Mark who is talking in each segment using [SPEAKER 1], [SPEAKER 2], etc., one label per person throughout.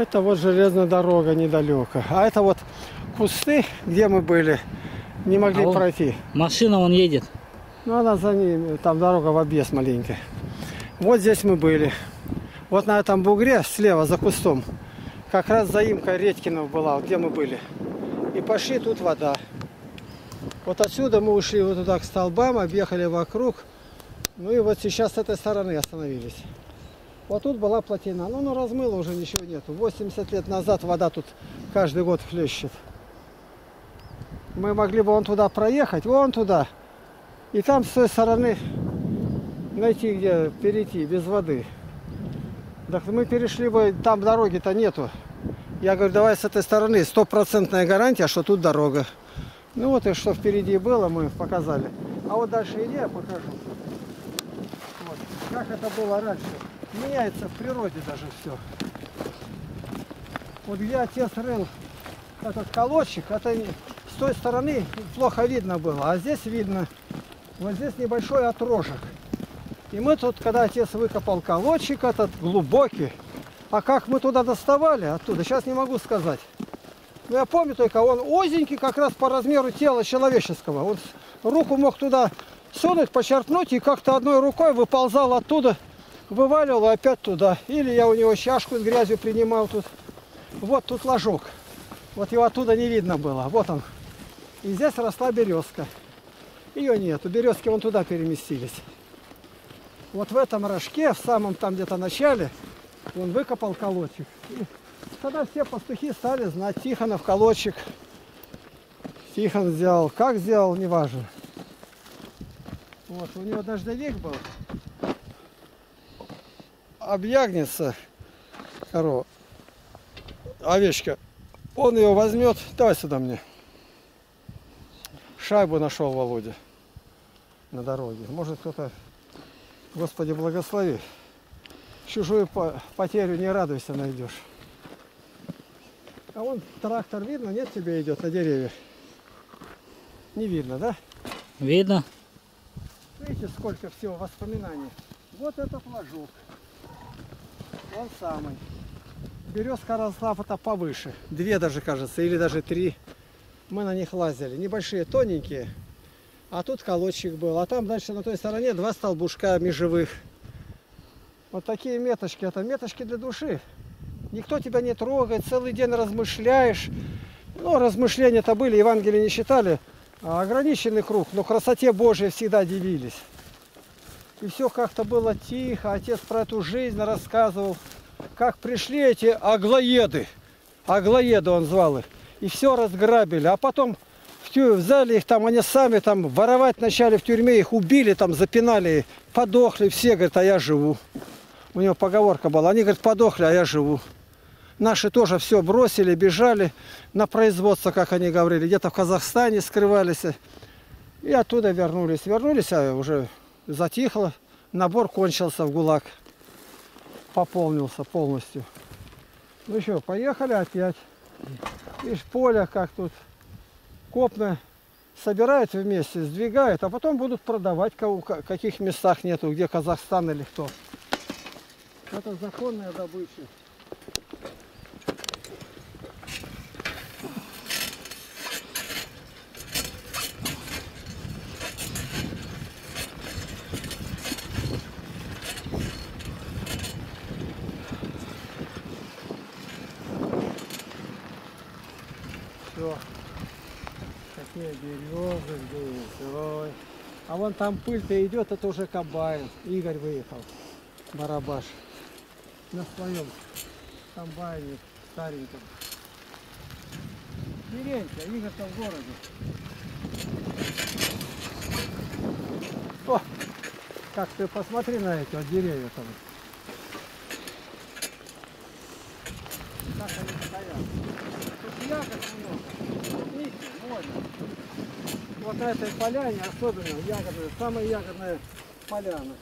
[SPEAKER 1] Это вот железная дорога недалеко. А это вот кусты, где мы были, не могли
[SPEAKER 2] А
[SPEAKER 1] пройти.
[SPEAKER 2] Машина вон едет.
[SPEAKER 1] Ну, она за ними, там дорога в объезд маленькая. Вот здесь мы были. Вот на этом бугре слева за кустом. Как раз заимка Редькинов была, вот где мы были. И пошли, тут вода. Вот отсюда мы ушли вот туда к столбам, объехали вокруг. Ну и вот сейчас с этой стороны остановились. Вот тут была плотина. Ну, ну размыло уже ничего нету. 80 лет назад вода тут каждый год хлещет. Мы могли бы вон туда проехать, вон туда. И там с той стороны найти, где перейти без воды. Так мы перешли бы, там дороги-то нету. Я говорю, давай с этой стороны, стопроцентная гарантия, что тут дорога. Ну вот и что впереди было, мы показали. А вот дальше иди, я покажу. Вот. Как это было раньше. Меняется в природе даже все. Вот где отец рыл этот колодчик, это с той стороны плохо видно было, а здесь видно. Вот здесь небольшой отрожек. И мы тут, когда отец выкопал колодчик этот глубокий, а как мы туда доставали оттуда, сейчас не могу сказать. Но я помню только, он узенький как раз по размеру тела человеческого. Он руку мог туда сунуть, почерпнуть и как-то одной рукой выползал оттуда, вываливал и опять туда. Или я у него чашку с грязью принимал тут. Вот тут ложок. Вот его оттуда не видно было. Вот он. И здесь росла березка. Ее нету. Березки вон туда переместились. Вот в этом рожке, в самом там где-то начале, он выкопал колодчик. И тогда все пастухи стали знать, Тихонов колодчик. Тихон сделал. Как сделал, неважно. Вот, у него дождевик был. Объягнется корова. Овечка. Он ее возьмет. Давай сюда мне. Шайбу нашел Володя на дороге. Может кто-то, Господи, благослови. Чужую по- потерю не радуйся найдешь. А вон трактор видно, нет тебе идет на деревьях? Не видно, да?
[SPEAKER 2] Видно?
[SPEAKER 1] Видите, сколько всего воспоминаний. Вот этот ложок. Он самый. Березка росла то повыше. Две даже, кажется, или даже три. Мы на них лазили. Небольшие, тоненькие. А тут колодчик был. А там дальше на той стороне два столбушка межевых. Вот такие меточки. Это меточки для души. Никто тебя не трогает, целый день размышляешь. Ну, размышления-то были, Евангелие не читали. А ограниченный круг, но красоте Божией всегда дивились. И все как-то было тихо, отец про эту жизнь рассказывал. Как пришли эти аглоеды, аглоеды он звал их, и все разграбили. А потом в тю- взяли их там, они сами там воровать начали в тюрьме, их убили, там запинали, подохли все, говорят, а я живу. У него поговорка была, они, говорят, подохли, а я живу. Наши тоже все бросили, бежали на производство, как они говорили, где-то в Казахстане скрывались. И оттуда вернулись. Вернулись, а уже затихло. Набор кончился в ГУЛАГ. Пополнился полностью. Ну что, поехали опять. Видишь, поле как тут. Копны собирают вместе, сдвигают, а потом будут продавать, кого, каких местах нету, где Казахстан или кто. Это законная добыча. Все. Какие березы здесь. Ой. А вон там пыль-то идет, это уже комбайн. Игорь выехал. Барабаш. На своем комбайне стареньком. Деревня, Игорь-то в городе. О, как ты посмотри на эти вот деревья там. Как они стоят. Тут ягод много. Видите, море. Вот этой поляне особенно ягодная, самая ягодная поляна.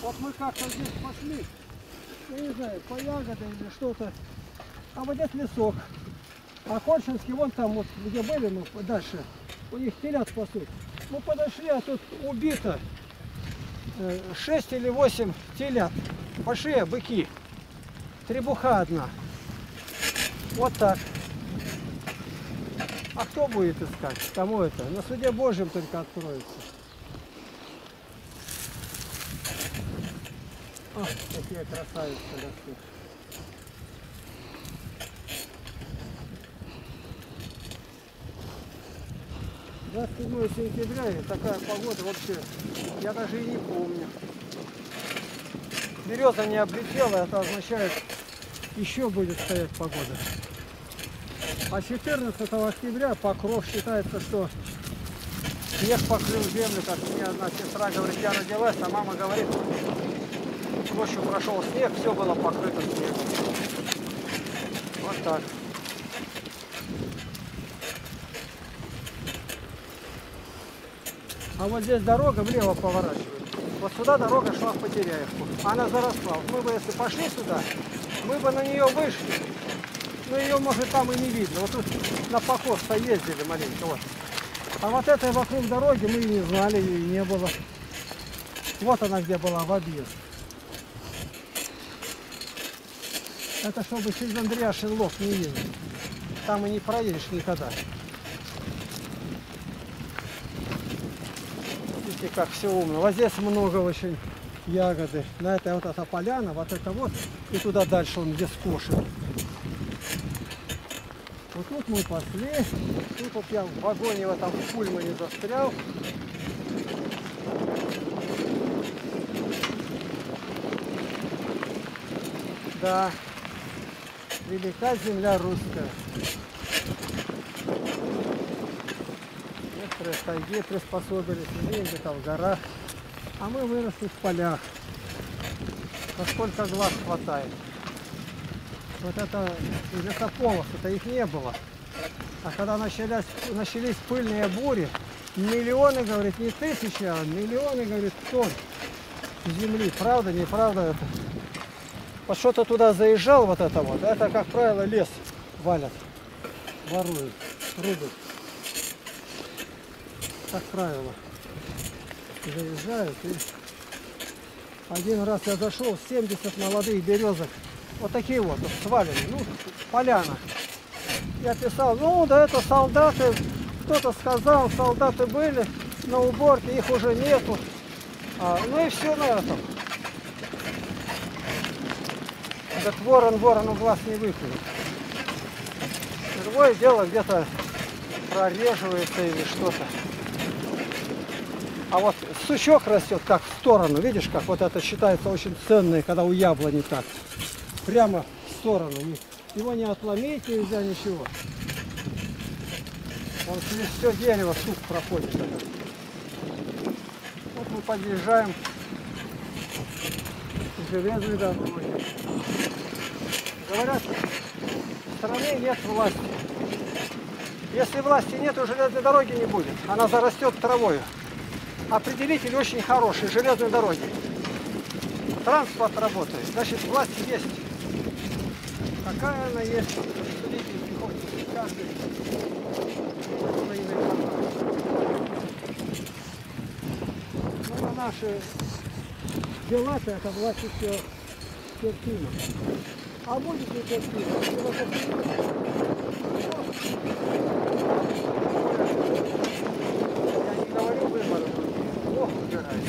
[SPEAKER 1] Вот мы как-то здесь пошли, я не знаю, по ягоды или что-то. А вот здесь лесок. А Кольшинский вон там вот, где были мы дальше, у них телят пасут. Мы подошли, а тут убито э, 6 или 8 телят. Большие быки. Требуха одна. Вот так. А кто будет искать? Кому это? На суде Божьем только откроется. Ах, какие красавицы растут. Двадцать седьмое сентября и такая погода вообще, я даже и не помню. Береза не облетела, это означает, еще будет стоять погода. А 14 октября покров считается, что снег покрыл землю, как мне одна сестра говорит, я родилась, а мама говорит, ночью прошел снег, все было покрыто снегом. Вот так. А вот здесь дорога влево поворачивает. Вот сюда дорога шла в Потеряевку. Она заросла. Мы бы, если пошли сюда, мы бы на нее вышли. Но ее, может, там и не видно. Вот тут на покос-то ездили маленько. Вот. А вот этой вокруг дороги мы и не знали, ее и не было. Вот она где была, в объезд. Это чтобы через Андрея Шерлов не ездить. Там и не проедешь никогда. Видите, как все умно. Вот здесь много очень ягоды. На этой вот эта поляна, вот это вот. И туда дальше он где скошен. Тут мы пошли. Тут вот я в вагоне в этом пульмане застрял. Да, велика земля русская. Некоторые в тайге приспособились, иные где-то в горах. А мы выросли в полях. Насколько глаз хватает. Вот это лесополосы-то их не было. А когда начались, начались пыльные бури, миллионы, говорит, не тысячи, а миллионы, говорит, тонн земли. Правда, неправда это? Вот что-то туда заезжал, вот это вот, это, как правило, лес валят, воруют, рубят. Как правило. Заезжают и... Один раз я зашел, 70 молодых березок, вот такие вот, вот свалены, ну, поляна. Я писал, ну, да это солдаты, кто-то сказал, солдаты были на уборке, их уже нету. А, ну и все на этом. Этот ворон ворону глаз не выклюет. Другое дело где-то прореживается или что-то. А вот сучок растет как в сторону, видишь, как вот это считается очень ценное, когда у яблони так. Прямо в сторону. Его не отломить нельзя, ничего. Он через все дерево сук проходит. Вот мы подъезжаем к железной дороге. Говорят, в стране нет власти. Если власти нет, то железной дороги не будет. Она зарастет травою. Определитель очень хороший, железной дороги. Транспорт работает, значит власть есть. Какая она есть, судите, приходится каждый Ну, на наши дела-то эта власть еще терпима. А будет ли терпимо? если это- Я не говорю выборы, Бог убирает.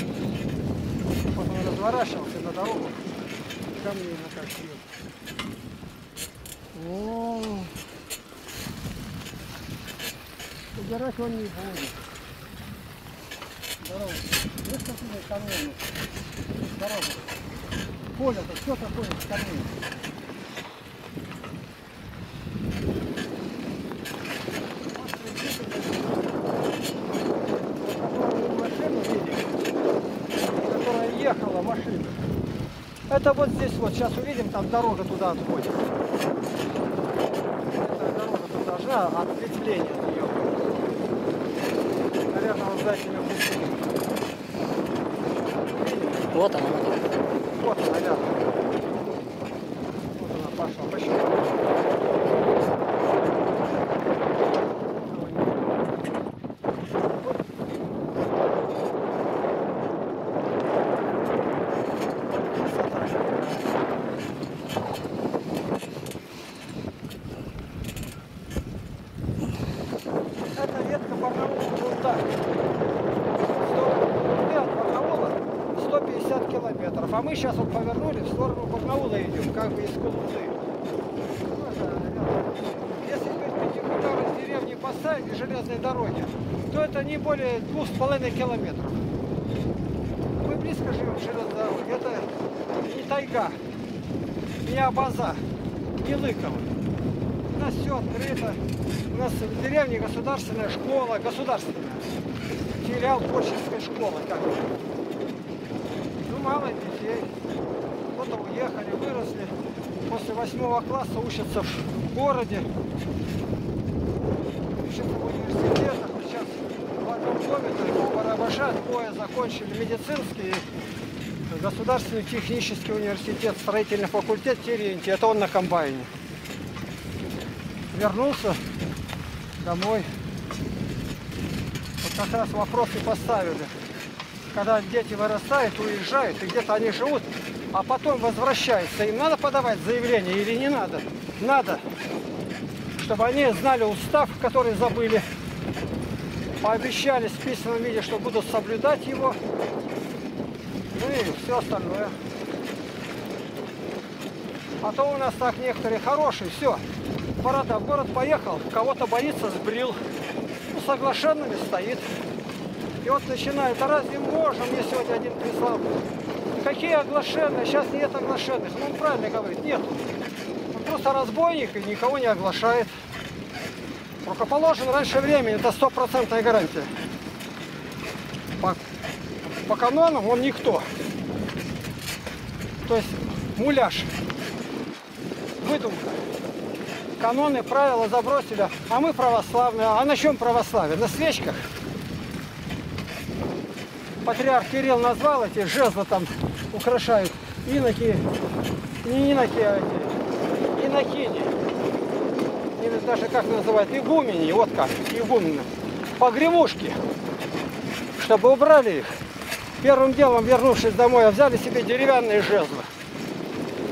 [SPEAKER 1] Вот он разворачивался на дорогу, камни накопил. О, убирать он не будет. Дорога. Есть какие камни? Дорога. Поле-то что такое с камнями? Которую машину видели, которая ехала машина. Это вот здесь вот, сейчас увидим, там дорога туда отходит. Эта дорога тут должна ответвление от нее. Наверное, вот за этими кустами.
[SPEAKER 2] Вот она.
[SPEAKER 1] Вот она рядом. Вот она пошла. Почему? Барнаула вот так. В сторону Курды от Барнаула 150 километров. А мы сейчас вот повернули в сторону Барнаула идем, как бы из рядом. Если перпендикуляр из деревни поставить к железной дороге, то это не более двух с половиной километров. Мы близко живем к железной дороге. Это не тайга, не Абаза, не Лыково. У нас все открыто. У нас в деревне государственная школа, государственная. Филиал почтовской школы, как. Ну, мало детей. Кто-то уехали, выросли. После восьмого класса учатся в городе. Учатся в университетах. Вот Сейчас в одном доме, то есть у Барабаша двое закончили медицинский государственный технический университет, строительный факультет Терентий. Это он на комбайне. Вернулся домой. Вот как раз вопросы поставили. Когда дети вырастают, уезжают, и где-то они живут, а потом возвращаются. Им надо подавать заявление или не надо? Надо. Чтобы они знали устав, который забыли. Пообещали в письменном виде, что будут соблюдать его. Ну и все остальное. А то у нас так некоторые хорошие, все. Пора-то в город поехал, кого-то боится, сбрил. Ну, соглашенными стоит. И вот начинает, а разве можем, мне сегодня один прислал. Какие оглашенные? Сейчас нет оглашенных. Ну, он правильно говорит, нет. Он просто разбойник и никого не оглашает. Рукоположен раньше времени, это стопроцентная гарантия. По, по канонам он никто. То есть муляж. Выдумка. Каноны, правила забросили, а мы православные. А на чем православие? На свечках? Патриарх Кирилл назвал эти жезлы там украшают. Иноки, не иноки, а эти, инокини. Или даже как называют, игумени, вот как, игумены. Погремушки, чтобы убрали их. Первым делом, вернувшись домой, взяли себе деревянные жезлы.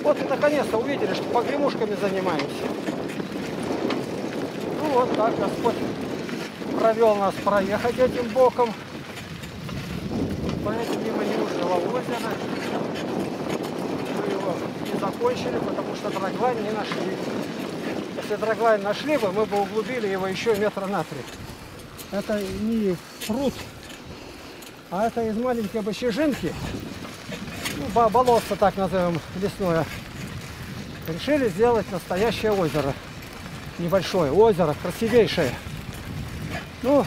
[SPEAKER 1] Вот и наконец-то увидели, что погремушками занимаемся. Ну вот так Господь провел нас проехать этим боком. Поэтому мимо Южного озера. Мы его не закончили, потому что драглайн не нашли. Если драглайн нашли бы, мы бы углубили его еще метра на три. Это не пруд, а это из маленькой бочежинки, ну, бо- болотце так назовем, лесное, решили сделать настоящее озеро. Небольшое озеро, красивейшее. Ну,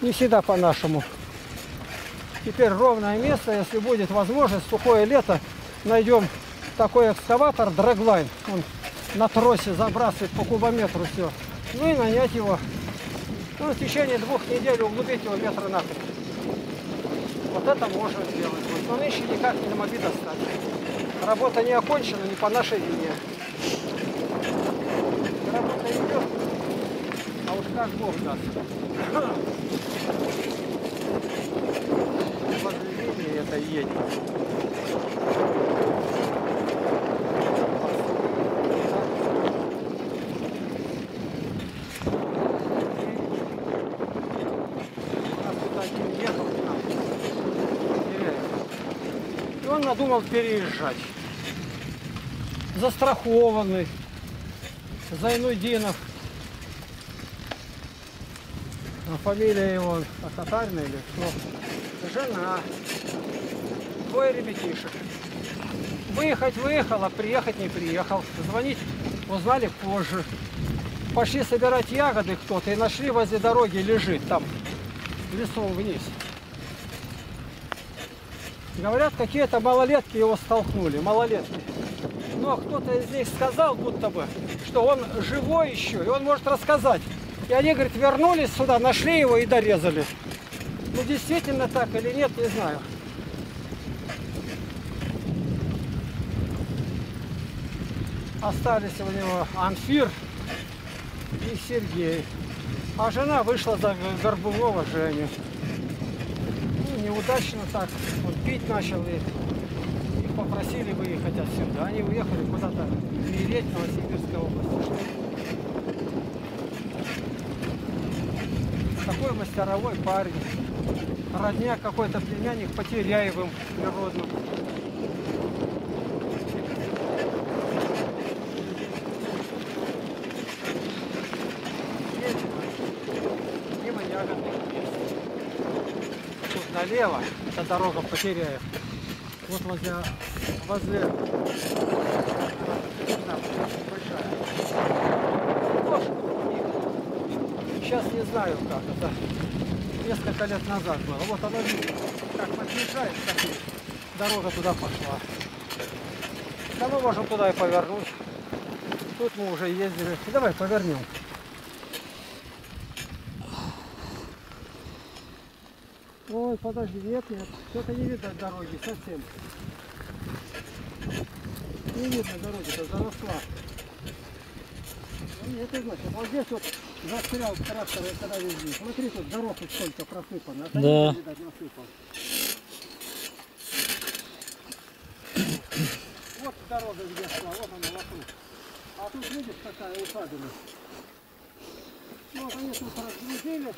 [SPEAKER 1] не всегда по-нашему. Теперь ровное место, если будет возможность, сухое лето, найдем такой экскаватор, драглайн. Он на тросе забрасывает по кубометру все. Ну и нанять его. Ну, в течение двух недель углубить его метра на три. Вот это можно сделать. Но нынче никак не могли достать. Работа не окончена, не по нашей вине. Работа идет, а уж как Бог даст. Возле линии это едет. У нас тут один ехал к нам. Деревья. И он надумал переезжать. Застрахованный. Зайнудинов. А фамилия его татарина или кто? Жена. Двое ребятишек. Выехать выехала, приехать не приехал. Звонить узнали позже. Пошли собирать ягоды кто-то и нашли возле дороги, лежит там, лесом вниз. Говорят, какие-то малолетки его столкнули, малолетки. Но кто-то из них сказал, будто бы, что он живой еще, и он может рассказать. И они, говорит, вернулись сюда, нашли его и дорезали. Ну, действительно так или нет, не знаю. Остались у него Амфир и Сергей. А жена вышла за Горбунова Женю. Ну, неудачно так. Вот пить начал и их попросили выехать отсюда. Они уехали куда-то в области. Что Такой мастеровой парень. Родня какой-то племянник Потеряевым природным. Едем. Мимо ягодных мест. Тут налево, это дорога Потеряев. Вот возле, возле. Сейчас не знаю как это. Несколько лет назад было. Вот оно. Как подъезжает, так и дорога туда пошла. Да мы можем туда и повернуть. Тут мы уже ездили. Давай повернем. Ой, подожди, нет, нет. Что-то не видно дороги совсем. Не видно дороги-то, заросла. Ну, Нет, и значит, вот здесь вот застрял трактор, я когда везли. Смотри, тут дорог тут сколько просыпано. Это
[SPEAKER 2] Да.
[SPEAKER 1] видать, насыпал. Вот дорога где шла, вот она вокруг. А тут видишь какая усадина. Ну вот они тут разгрузили.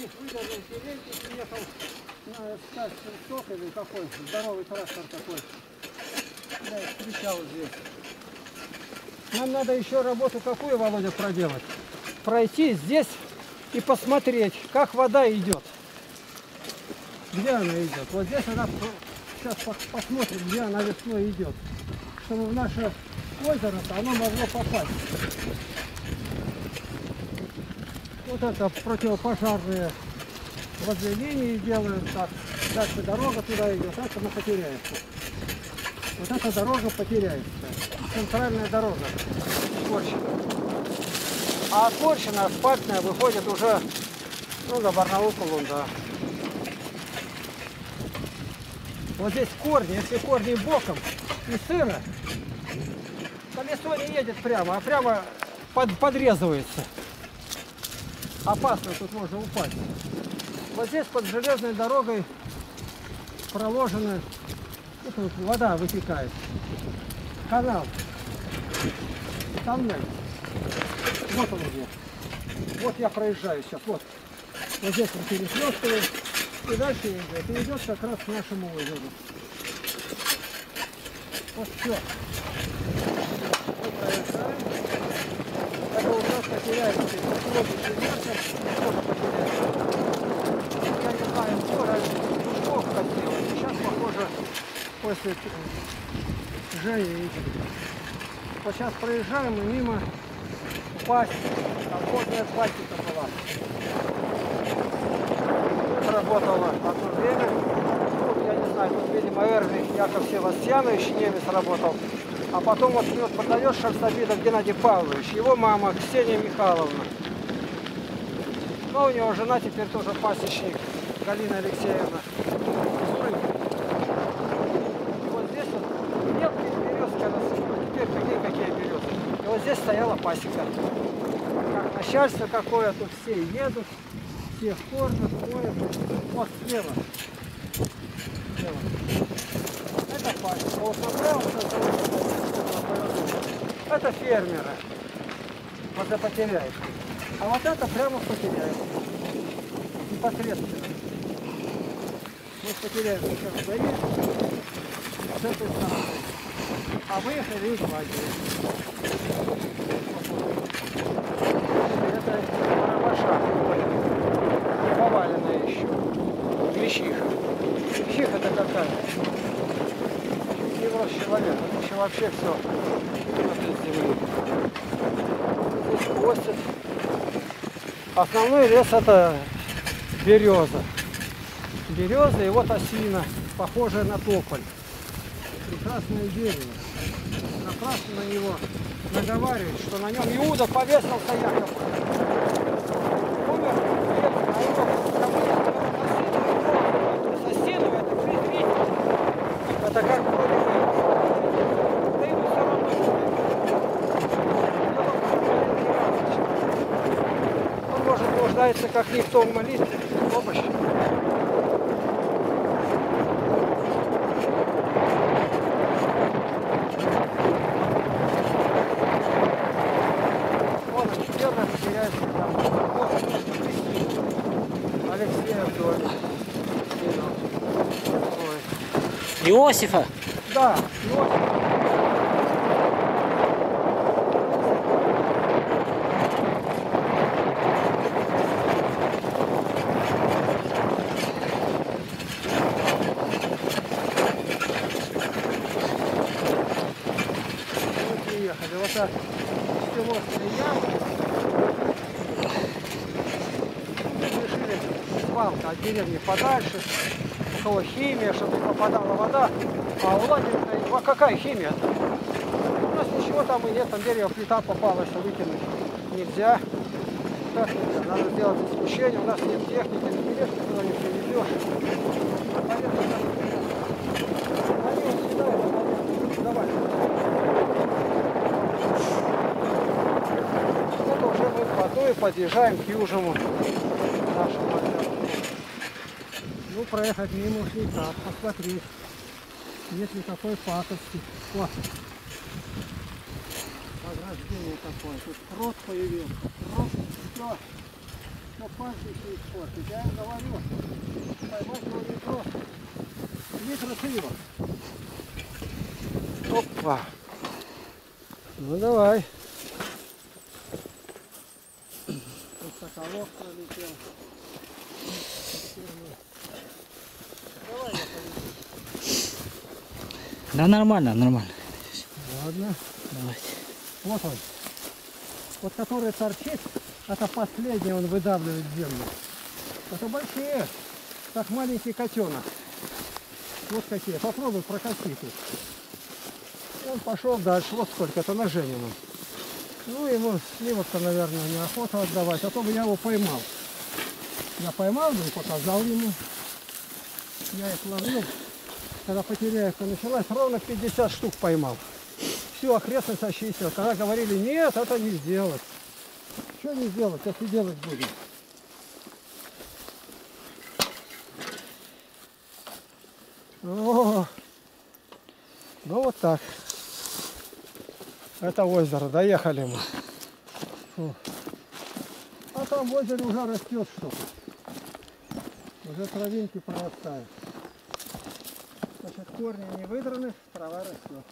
[SPEAKER 1] Их выдали деревья, приехал на скач сок или какой, здоровый трактор такой. Я встречал здесь. Нам надо еще работу какую, Володя, проделать? Пройти здесь и посмотреть, как вода идет. Где она идет? Вот здесь она, сейчас посмотрим, где она весной идет. Чтобы в наше озеро-то оно могло попасть. Вот это противопожарные возле линии делают так. Дальше дорога туда идет, так она потеряется. Вот эта дорога потеряется. Центральная дорога. Корчина. А Корчина асфальтная выходит уже ну, до Барнаул Колунда. Вот здесь корни, если корни боком и сыро, колесо не едет прямо, а прямо под, подрезывается. Опасно, тут можно упасть. Вот здесь под железной дорогой проложена, вот вода вытекает. Канал. Тоннель. Вот он где. Вот я проезжаю сейчас, вот. Вот здесь он перехлестывает. И дальше идет. И идет как раз к нашему озеру. Вот все. Мы проезжаем. Это тоже потеряется. Я не знаю, раньше Душков хотел. Сейчас, похоже, после Жени. Вот сейчас проезжаем и мимо пасти. Там водная пасека была. Тут работала одно время. Ну, я не знаю, тут, видимо, Эрвин Яков Севастьянович, немец работал. А потом вот вот продаешь Шарсобидов Геннадий Павлович, его мама Ксения Михайловна. Ну, у него жена теперь тоже пасечник, Галина Алексеевна. Вот здесь вот мелкие березки рассыпали. Теперь какие какие березки. И вот здесь стояла пасека. Как начальство какое, тут все едут, все кормят, моют. Вот слева. Слева. Это пасека. Вот направо, это, фермеры. Вот это потеряешь. А вот это прямо потеряешь. Непосредственно. Мы потеряем сейчас вдали. С этой стороны. А выехали и гладили. Это барабаша. Не поваленная еще. Гречиха. Гречиха это какая? Не человека. Это еще вообще все из земли. Здесь косят. Основной лес это береза. Береза и вот осина, похожая на тополь. Прекрасное дерево. Напрасно на него наговаривают, что на нем Иуда повесился якобы. как никто в молитве, помощь. Он, верно, теряется там. Вот, Алексея
[SPEAKER 2] Иосифа?
[SPEAKER 1] Да. Деревни подальше. У химия, чтобы не попадала вода. А у а какая химия? У нас ничего там и нет, там дерево, плита попалась, а выкинуть нельзя. Так нельзя, надо сделать исключение, у нас нет техники, тележки туда не привезешь. Давай. Это уже мы водой подъезжаем к южному нашему отряду. Ну, проехать мимо уж никак, посмотреть, нет ли какой пакости. О, такое, тут крот появился. Крот, все, все пальцы еще испортить. Я им говорю, поймать его не просто. Некрасиво. Опа. Ну давай. Соколок пролетел. Давай я поведу.
[SPEAKER 2] Да нормально, нормально.
[SPEAKER 1] Ладно.
[SPEAKER 2] Давайте.
[SPEAKER 1] Вот он. Вот который торчит, это последний он выдавливает землю. Это большие, как маленький котенок. Вот какие. Попробуй прокати тут. Он пошел дальше. Вот сколько. Это на Женину. Ну, ему сливок-то, наверное, неохота отдавать. А то бы я его поймал. Я поймал бы и показал ему. Я их ловил. Когда потеряевка началась, ровно 50 штук поймал всю окрестность очистил. Когда говорили, нет, это не сделать. Что не сделать, если делать будем? О, ну вот так. Это озеро, доехали мы. Фу. А там в озере уже растет что-то. Уже травинки прорастают. Значит, корни не выдраны, трава растет.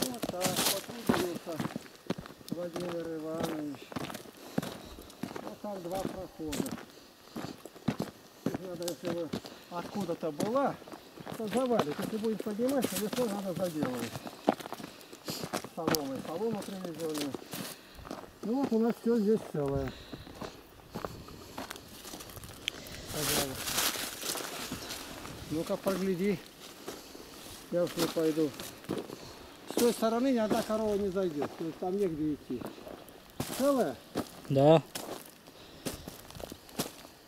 [SPEAKER 1] Вот так, потрудился Владимир Иванович. Вот там два прохода. Надо, если вы откуда-то была, то завалит. Если будет поднимать, то весной надо заделывать. Соломой, солома привезенную. Ну вот у нас все здесь целое. Пожалуйста. Ну-ка, прогляди. Я уж не пойду. С той стороны ни одна корова не зайдет. То есть там негде идти. Целая?
[SPEAKER 2] Да.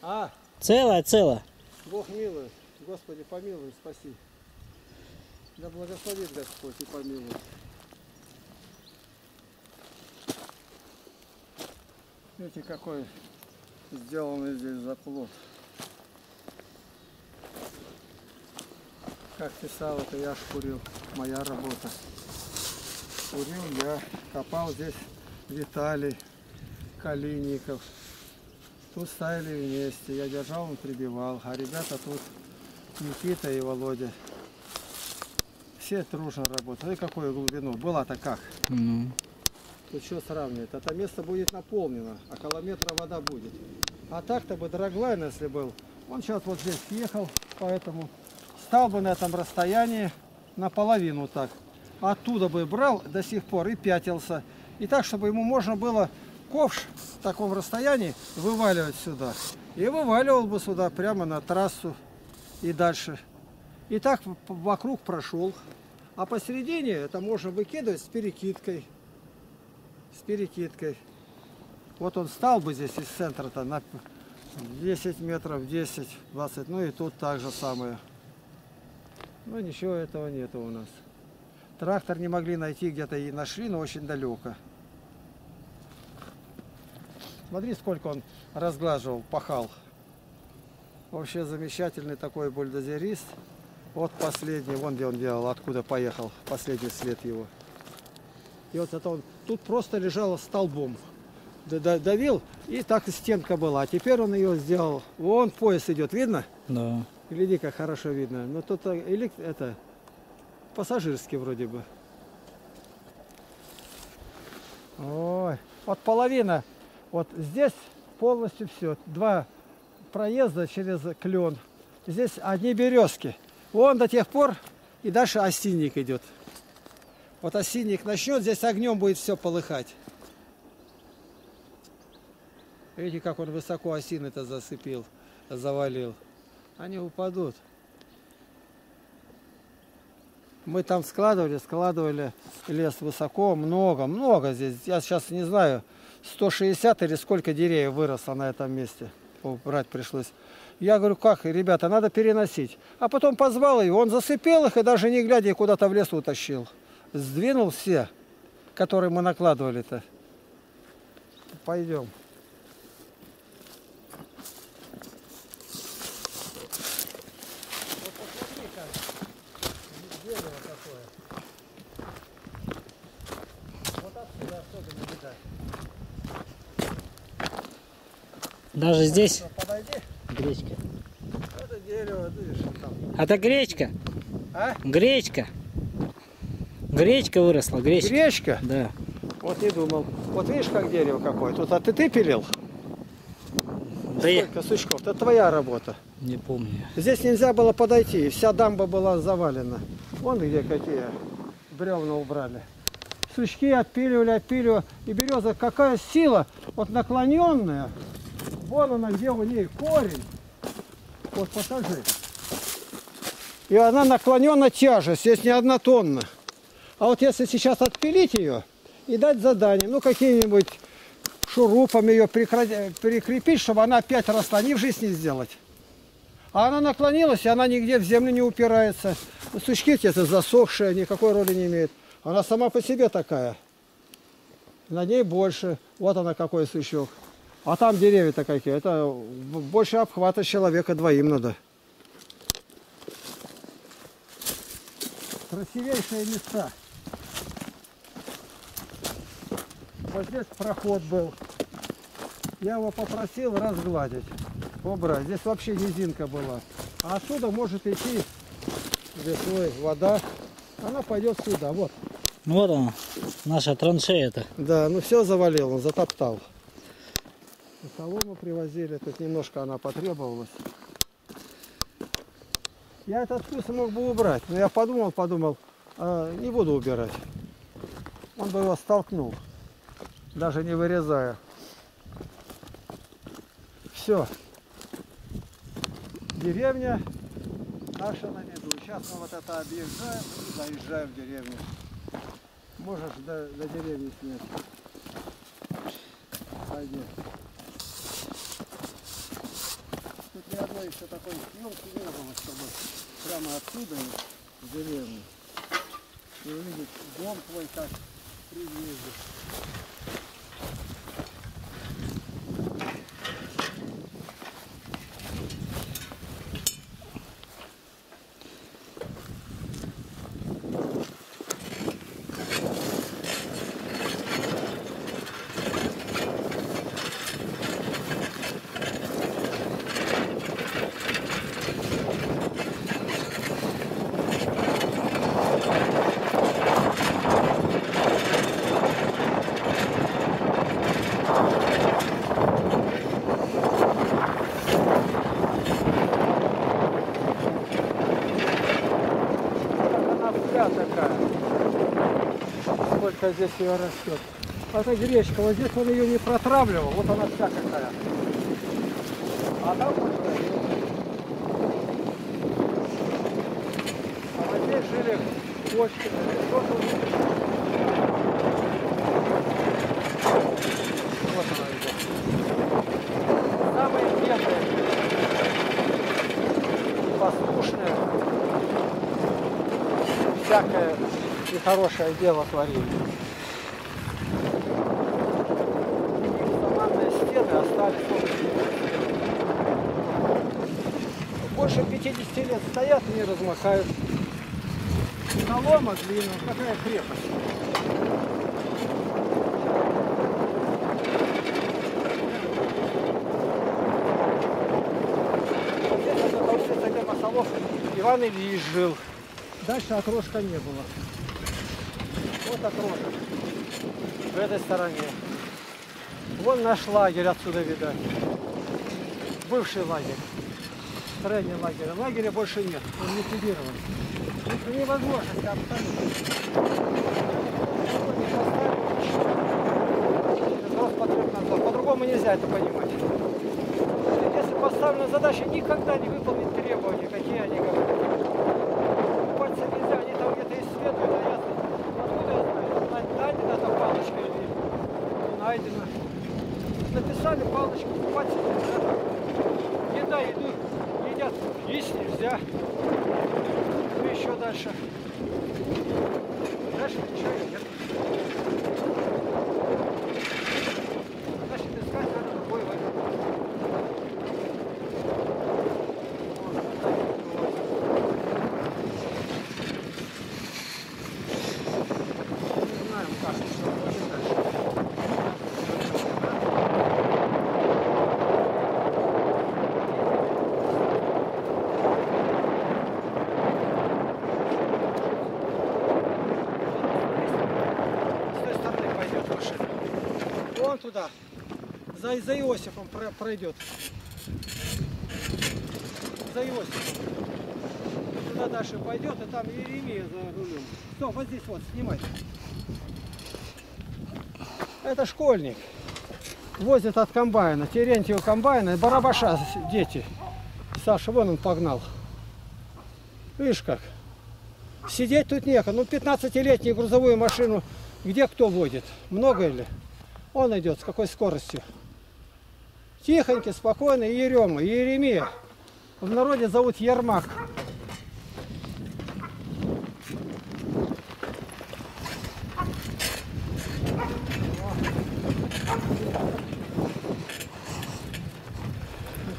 [SPEAKER 1] А,
[SPEAKER 2] Целая, целая.
[SPEAKER 1] Бог милует. Господи, помилуй, спаси. Да благословит Господь и помилует. Видите, какой сделанный здесь заплот. Как писал, это я ж курил. Моя работа. Курил я. Копал здесь Виталий Калиников. Тут ставили вместе. Я держал, он прибивал. А ребята тут Никита и Володя. Все дружно работали. И какую глубину? Была-то как?
[SPEAKER 2] Ну.
[SPEAKER 1] Тут что сравнивать? Это место будет наполнено, а около метра вода будет. А так-то бы драглайн, если был. Он сейчас вот здесь съехал, поэтому стал бы на этом расстоянии наполовину так. Оттуда бы брал до сих пор и пятился. И так, чтобы ему можно было ковш в таком расстоянии вываливать сюда. И вываливал бы сюда прямо на трассу и дальше. И так вокруг прошел. А посередине это можно выкидывать с перекидкой с перекидкой. Вот он стал бы здесь из центра-то на 10 метров, 10, 20, ну и тут так же самое. Ну ничего этого нету у нас. Трактор не могли найти где-то и нашли, но очень далеко. Смотри, сколько он разглаживал, пахал. Вообще замечательный такой бульдозерист. Вот последний, вон где он делал, откуда поехал, последний след его. И вот это он тут просто лежал столбом. Давил, и так и стенка была. А теперь он ее сделал. Вон пояс идет, видно?
[SPEAKER 2] Да.
[SPEAKER 1] Гляди, как хорошо видно. Но тут э, элек- это пассажирский вроде бы. Ой, вот половина. Вот здесь полностью все. Два проезда через клен. Здесь одни березки. Вон до тех пор и дальше осинник идет. Вот осинник начнет, здесь огнем будет все полыхать. Видите, как он высоко осины-то засыпил, завалил. Они упадут. Мы там складывали, складывали лес высоко, много, много здесь. Я сейчас не знаю, 160 или сколько деревьев выросло на этом месте. Брать пришлось. Я говорю, как, ребята, надо переносить. А потом позвал его, он засыпел их и даже не глядя куда-то в лес утащил. Сдвинул все, которые мы накладывали-то. Пойдем. Вот посмотри, как дерево какое. Вот отсюда особенно видать.
[SPEAKER 2] Даже здесь
[SPEAKER 1] Подойди.
[SPEAKER 2] гречка.
[SPEAKER 1] Это дерево, видишь, там.
[SPEAKER 2] Это гречка.
[SPEAKER 1] А?
[SPEAKER 2] Гречка. Гречка выросла, гречка.
[SPEAKER 1] Гречка?
[SPEAKER 2] Да.
[SPEAKER 1] Вот не думал. Вот видишь, как дерево какое. Тут, а ты ты пилил?
[SPEAKER 2] Да я
[SPEAKER 1] Сколько сучков? Это твоя работа.
[SPEAKER 2] не помню.
[SPEAKER 1] Здесь нельзя было подойти, вся дамба была завалена. Вон где какие бревна убрали. Сучки отпиливали, отпиливали. И береза какая сила, вот наклоненная. Вон она, где у ней корень. Вот покажи. И она наклонена тяжесть, здесь не одна тонна. А вот если сейчас отпилить ее и дать задание, ну какие-нибудь шурупами ее прикрепить, чтобы она опять росла, ни в жизни сделать. А она наклонилась, и она нигде в землю не упирается. Сучки эти засохшие, никакой роли не имеет. Она сама по себе такая. На ней больше. Вот она какой сучок. А там деревья-то какие. Это больше обхвата человека двоим надо. Красивейшие места. Вот здесь проход был. Я его попросил разгладить, убрать. Здесь вообще низинка была. А отсюда может идти весной вода. Она пойдет сюда. Вот.
[SPEAKER 2] Ну вот она, наша траншея-то.
[SPEAKER 1] Да, ну все завалил, он затоптал. Солому привозили, тут немножко она потребовалась. Я этот вкус мог бы убрать, но я подумал, подумал, а, не буду убирать. Он бы его столкнул, даже не вырезая. Все. Деревня наша на виду. Сейчас мы вот это объезжаем и заезжаем в деревню. Можешь до, до деревни снять. Пойди. Тут ни одной еще такой съемки не было, чтобы прямо отсюда в деревню и увидеть дом твой как при. Она вся такая. Сколько здесь ее растет. А Это гречка. Вот здесь он ее не протравливал. Вот она вся такая. А там вот А вот здесь жили почки. Вот она идет. Самые бедные. Послушные всякое нехорошее дело творили. Саманные стены остались вот больше 50 лет стоят размахают. Солома длинная, какая крепость. Иван Ильич жил. Дальше окрошка не было. Вот окрошка. В этой стороне. Вон наш лагерь отсюда видать. Бывший лагерь. Крайний лагерь. Лагеря больше нет. Он ликвидирован. Это абсолютно. Роспотребнадзор. По-другому нельзя это понимать. Если поставлена задача никогда не выполнить требования, какие они говорят. Купаться нельзя, там. Написали палочку, нельзя. Нельзя. Ну еще дальше ничего нет. Значит, искать надо другой выход. Не знаем, как, что будет дальше. С той стороны пойдет машина. Туда. За, за Иосифом про- пройдет. За Иосифом. Туда дальше пойдет, и там Иеремия за рулем. Что, вот здесь вот, снимай. Это школьник. Возит от комбайна, Терентьева комбайна, барабаша дети. Саша, вон он погнал. Видишь как? Сидеть тут некогда. Ну, 15-летнюю грузовую машину где кто водит? Много ли? Он идет с какой скоростью? Тихонько, спокойно, Ерема, Еремия. В народе зовут Ермак.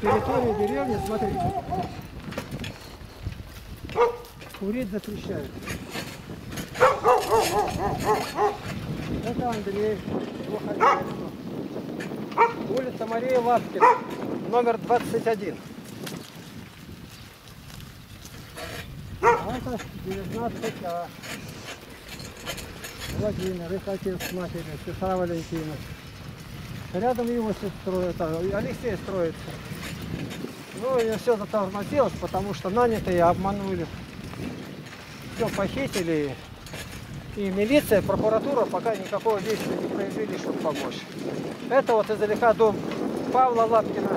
[SPEAKER 1] На территории деревни, смотрите, курить запрещают. Это Андрей, Улица Марии Лапкина, номер 21. А это 19 А. Владимир, их отец с матерью, сестра Валентина. Рядом его сестрой, это Алексей строится. Ну и все затормозилось, потому что нанятые обманули. Все похитили. И милиция, прокуратура пока никакого действия не произвели, чтобы помочь. Это вот издалека дом Павла Лапкина.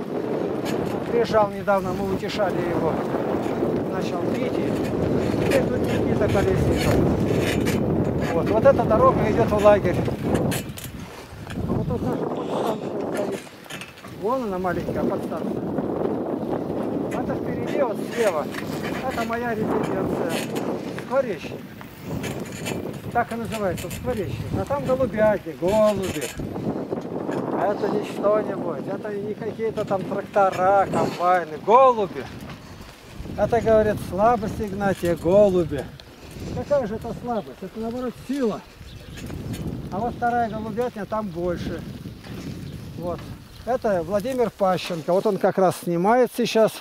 [SPEAKER 1] Приезжал недавно, мы утешали его. Начал пить. И тут Никита Колесников. Вот, вот эта дорога идет в лагерь. А вот тут наша подстанция стоит. Вон она маленькая подстанция. Это впереди, вот слева. Это моя резиденция. Скворечье. Так и называется, скворечье. А там голубятни, голуби. А это не что-нибудь. Это не какие-то там трактора, комбайны. Голуби. Это, говорит, слабость Игнатия, голуби. Какая же это слабость? Это, наоборот, сила. А вот вторая голубятня, там больше. Вот. Это Владимир Пащенко. Вот он как раз снимает сейчас.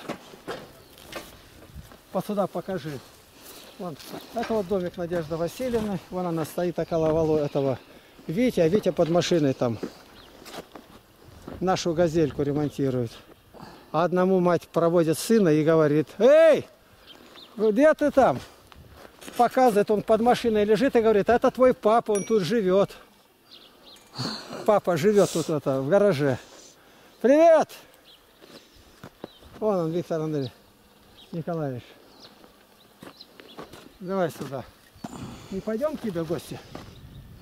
[SPEAKER 1] Вот сюда покажи. Вон. Это вот домик Надежды Васильевны. Вон она стоит около валу этого Витя. А Витя под машиной там нашу газельку ремонтирует. А одному мать проводит сына и говорит, эй, где ты там? Показывает, он под машиной лежит и говорит, это твой папа, он тут живет. Папа живет тут это, в гараже. Привет! Вон он, Виктор Андрей Николаевич. Давай сюда. Не пойдем к тебе в гости?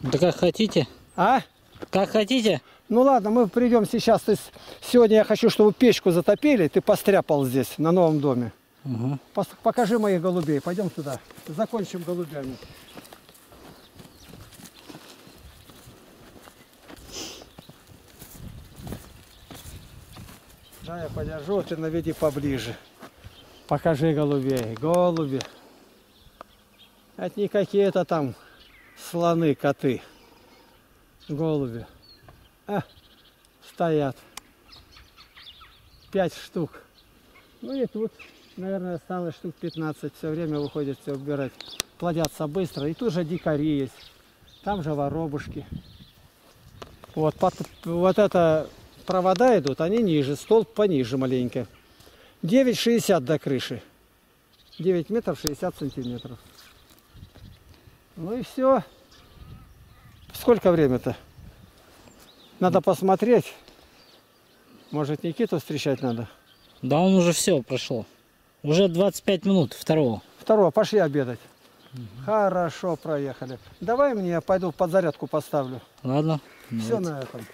[SPEAKER 2] Да как хотите.
[SPEAKER 1] А?
[SPEAKER 2] Как хотите.
[SPEAKER 1] Ну ладно, мы придем сейчас. То есть сегодня я хочу, чтобы печку затопили. Ты постряпал здесь, на новом доме.
[SPEAKER 2] Угу.
[SPEAKER 1] Покажи моих голубей. Пойдем туда. Закончим голубями. Да, я подержу, ты наведи поближе. Покажи голубей. Голуби. Это не какие-то там слоны, коты. Голуби. А, стоят. Пять штук. Ну и тут, наверное, осталось штук 15. Все время выходит все убирать. Плодятся быстро. И тут же дикари есть. Там же воробушки. Вот, под- вот это провода идут, они ниже, столб пониже маленько. 9,60 до крыши. 9 метров 60 сантиметров. Ну и все. Сколько время-то? Надо посмотреть. Может, Никиту встречать надо?
[SPEAKER 2] Да он уже все прошло. Уже 25 минут второго.
[SPEAKER 1] Второго, пошли обедать. Хорошо, проехали. Давай мне я пойду подзарядку поставлю.
[SPEAKER 2] Ладно.
[SPEAKER 1] Все
[SPEAKER 2] давайте.
[SPEAKER 1] на этом.